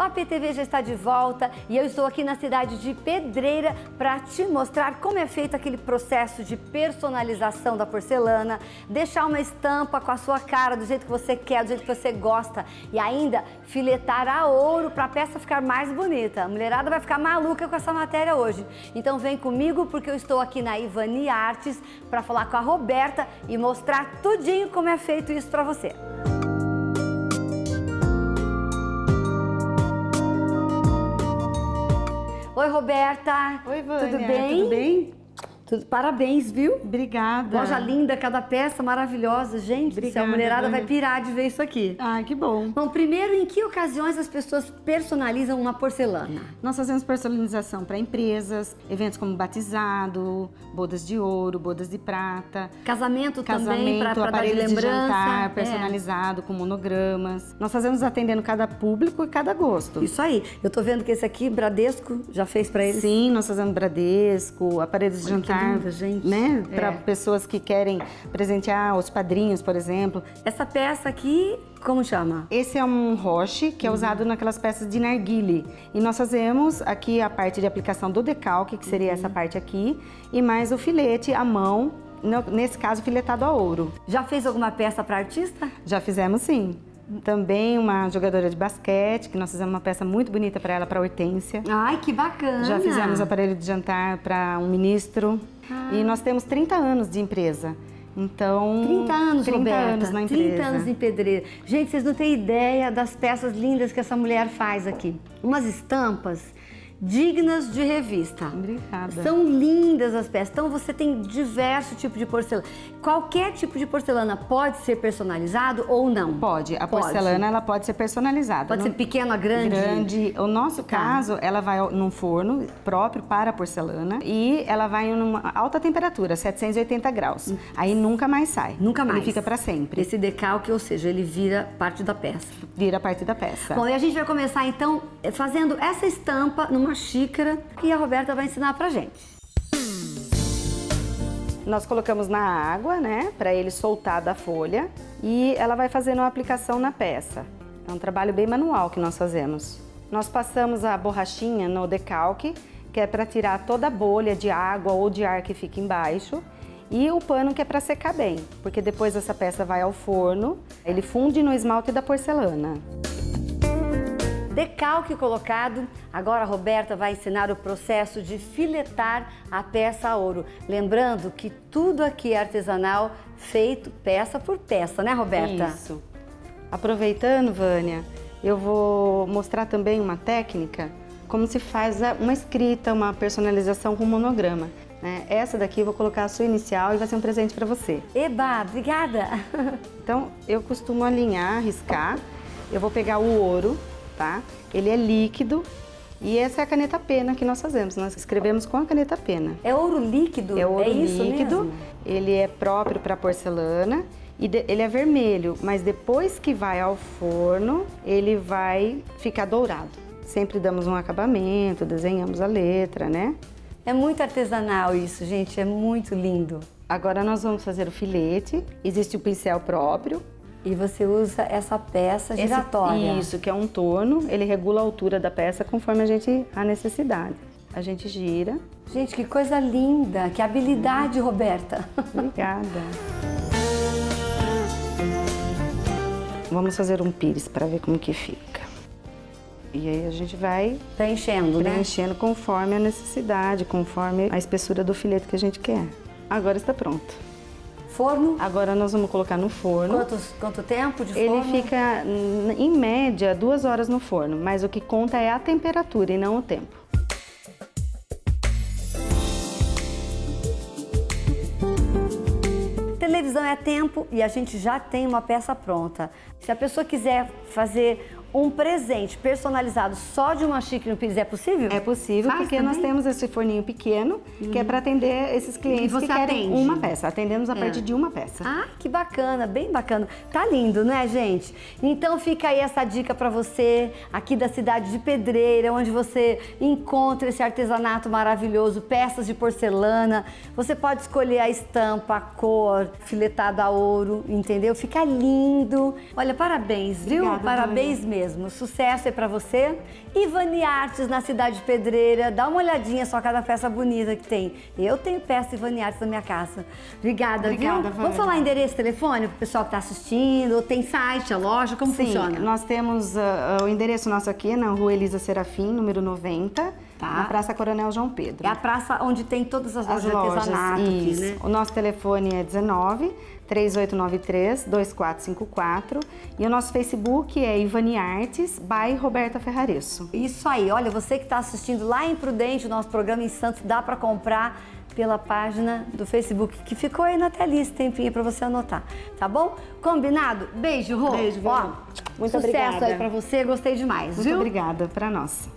O APTV já está de volta e eu estou aqui na cidade de Pedreira para te mostrar como é feito aquele processo de personalização da porcelana, deixar uma estampa com a sua cara do jeito que você quer, do jeito que você gosta e ainda filetar a ouro para a peça ficar mais bonita. A mulherada vai ficar maluca com essa matéria hoje. Então vem comigo porque eu estou aqui na Ivani Artes para falar com a Roberta e mostrar tudinho como é feito isso para você. Oi, Roberta. Oi, Vânia. Tudo bem? Tudo bem? Tudo, parabéns, viu? Obrigada. Loja linda, cada peça maravilhosa. Gente, Obrigada, a mulherada Vânia. vai pirar de ver isso aqui. Ah, que bom. Bom, primeiro, em que ocasiões as pessoas personalizam uma porcelana? Nós fazemos personalização para empresas, eventos como batizado, bodas de ouro, bodas de prata, Casamento, também, casamento, para dar de lembrança. jantar É. personalizado com monogramas. Nós fazemos atendendo cada público e cada gosto. Isso aí. Eu tô vendo que esse aqui, Bradesco, já fez para eles. Sim, nós fazemos Bradesco, aparelhos de Olha jantar, gente. né? É. Para pessoas que querem presentear os padrinhos, por exemplo. Essa peça aqui, como chama? Esse é um roche que é usado naquelas peças de narguile. E nós fazemos aqui a parte de aplicação do decalque, que seria essa parte aqui, e mais o filete à mão, nesse caso filetado a ouro. Já fez alguma peça para artista? Já fizemos sim. Também uma jogadora de basquete, que nós fizemos uma peça muito bonita para ela, para Hortência. Ai, que bacana. Já fizemos aparelho de jantar para um ministro. Ah. E nós temos 30 anos de empresa. Então, 30 anos, 30 Roberta. anos na empresa. 30 anos em pedreira. Gente, vocês não têm ideia das peças lindas que essa mulher faz aqui. Umas estampas dignas de revista. Obrigada. São lindas as peças. Então você tem diversos tipos de porcelana. Qualquer tipo de porcelana pode ser personalizado ou não? Pode. A Pode. porcelana ela pode ser personalizada. Pode Não- ser pequeno a grande? Grande. O nosso Tá. caso, ela vai num forno próprio para a porcelana e ela vai em uma alta temperatura, 780 graus. Aí nunca mais sai. Nunca mais. Ele fica para sempre. Esse decalque, ou seja, ele vira parte da peça. Vira parte da peça. Bom, e a gente vai começar então eh, fazendo essa estampa numa xícara que a Roberta vai ensinar pra gente. Nós colocamos na água, né, para ele soltar da folha e ela vai fazendo a aplicação na peça. É um trabalho bem manual que nós fazemos. Nós passamos a borrachinha no decalque, que é para tirar toda a bolha de água ou de ar que fica embaixo, e o pano que é para secar bem, porque depois essa peça vai ao forno, ele funde no esmalte da porcelana. Decalque colocado, agora a Roberta vai ensinar o processo de filetar a peça a ouro. Lembrando que tudo aqui é artesanal, feito peça por peça, né, Roberta? Isso. Aproveitando, Vânia, eu vou mostrar também uma técnica como se faz uma escrita, uma personalização com monograma. né? Essa daqui eu vou colocar a sua inicial e vai ser um presente para você. Eba, obrigada! Então, eu costumo alinhar, riscar. Eu vou pegar o ouro, tá? Ele é líquido e essa é a caneta pena que nós fazemos. Nós escrevemos com a caneta pena. É ouro líquido? É ouro isso líquido, mesmo? ele é próprio para porcelana e de- ele é vermelho, mas depois que vai ao forno, ele vai ficar dourado. Sempre damos um acabamento, desenhamos a letra, né? É muito artesanal isso, gente, é muito lindo. Agora nós vamos fazer o filete. Existe o pincel próprio. E você usa essa peça Esse- giratória. isso, que é um torno. Ele regula a altura da peça conforme a gente a necessidade. A gente gira. Gente, que coisa linda, que habilidade, Roberta. Obrigada. Vamos fazer um pires para ver como que fica. E aí a gente vai Preenchendo, né? preenchendo conforme a necessidade, conforme a espessura do filete que a gente quer. Agora está pronto. Forno, Agora nós vamos colocar no forno. quantos, quanto tempo de Ele forno? fica, n- em média, duas horas no forno, mas o que conta é a temperatura e não o tempo. Televisão é tempo e a gente já tem uma peça pronta. Se a pessoa quiser fazer um presente personalizado só de uma xícara no pires, é possível? É possível, Faz porque nós também? temos esse forninho pequeno, que é para atender esses clientes que querem atende? uma peça. Atendemos a É. partir de uma peça. Ah, que bacana, bem bacana. Tá lindo, né, gente? Então fica aí essa dica para você aqui da cidade de Pedreira, onde você encontra esse artesanato maravilhoso, peças de porcelana. Você pode escolher a estampa, a cor, filetado a ouro, entendeu? Fica lindo. Olha, parabéns, viu? Obrigada, parabéns mesmo. Mesmo. Sucesso é para você. Ivani Artes na cidade de Pedreira. Dá uma olhadinha só cada peça bonita que tem. Eu tenho peça Ivani Artes na minha casa. Obrigada, Obrigada viu? Vânia. Vamos falar endereço, telefone pro pessoal que está assistindo. Tem site, a loja, como Sim, funciona? nós temos uh, o endereço nosso aqui na rua Elisa Serafim, número 90, Tá. na Praça Coronel João Pedro. É a praça onde tem todas as lojas As de lojas, artesanato aqui, isso. né? O nosso telefone é 19 3893 2454 e o nosso Facebook é Ivani Artes by Roberta Ferraresso. Isso aí, olha, você que está assistindo lá em Prudente, o nosso programa em Santos, dá para comprar pela página do Facebook, que ficou aí na telinha esse tempinho para você anotar, tá bom? Combinado? Beijo, Rô. Beijo, Ó. Muito sucesso obrigada. aí para você, gostei demais, Muito viu? obrigada para nós.